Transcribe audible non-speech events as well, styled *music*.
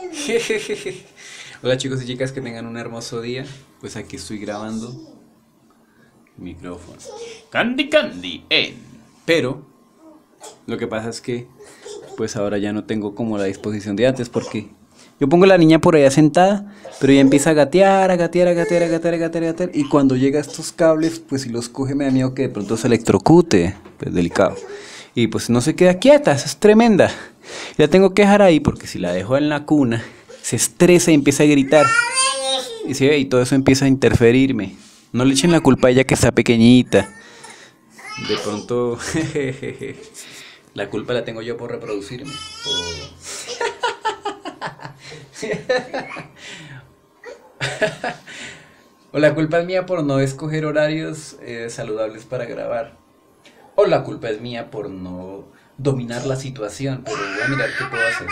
*laughs* Hola chicos y chicas, que tengan un hermoso día. Pues aquí estoy grabando micrófono. Candy Candy en. Pero lo que pasa es que pues ahora ya no tengo como la disposición de antes porque yo pongo a la niña por allá sentada, pero ella empieza a gatear, a gatear, a gatear, a gatear, a gatear, a gatear. Y cuando llega a estos cables, pues si los coge me da miedo que de pronto se electrocute. Pues delicado. Y pues no se queda quieta, esa es tremenda. La tengo que dejar ahí porque si la dejo en la cuna, se estresa y empieza a gritar. Y, sí, y todo eso empieza a interferirme. No le echen la culpa a ella que está pequeñita. De pronto, *laughs* la culpa la tengo yo por reproducirme. *laughs* O... la culpa es mía por no escoger horarios eh, saludables para grabar. O la culpa es mía por no dominar la situación. Pero voy a mirar qué puedo hacer.